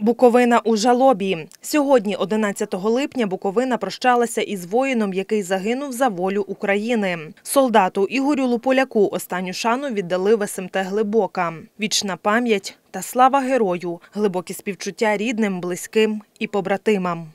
Буковина у жалобі. Сьогодні, 11 липня, Буковина прощалася із воїном, який загинув за волю України. Солдату Ігорю Луполяку останню шану віддали в СМТ Глибока. Вічна пам'ять та слава герою, глибокі співчуття рідним, близьким і побратимам.